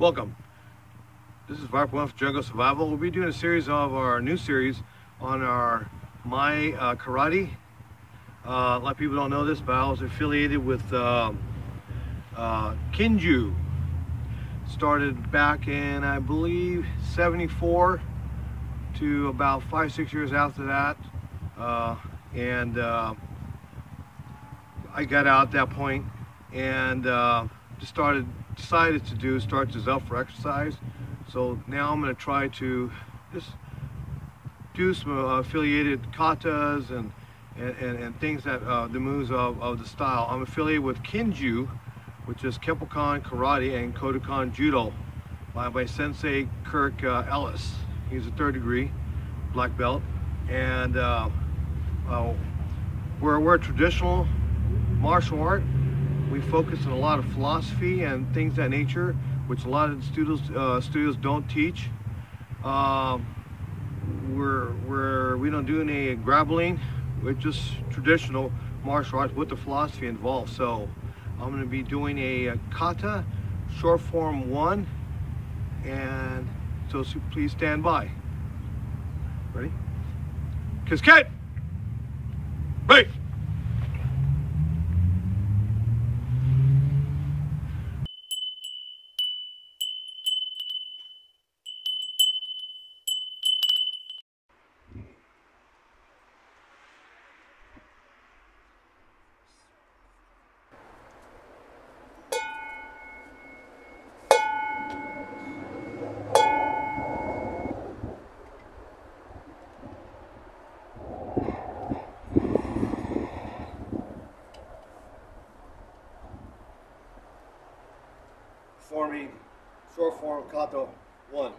Welcome. This is Viper One for Jungle Survival. We'll be doing a series of our new series on our My uh, Karate. Uh, a lot of people don't know this, but I was affiliated with um, uh, Kenju. Started back in, I believe, 74 to about five, six years after that. Uh, and uh, I got out at that point and uh, started decided to do start to Zelf for exercise. So now I'm going to try to just do some uh, affiliated katas and and, and, and things that uh, the moves of, of the style. I'm affiliated with Kenju, which is Kempokan Karate and Kodokan Judo by, by Sensei Kirk uh, Ellis. He's a third degree black belt. And uh, uh, we're, we're a traditional martial art we focus on a lot of philosophy and things that nature, which a lot of studios uh, studios don't teach. Um, we're we're we don't do any grappling. We're just traditional martial arts with the philosophy involved. So I'm going to be doing a, a kata, short form one, and so, please stand by. Ready? Cascade. Wait. Forming short form kata one.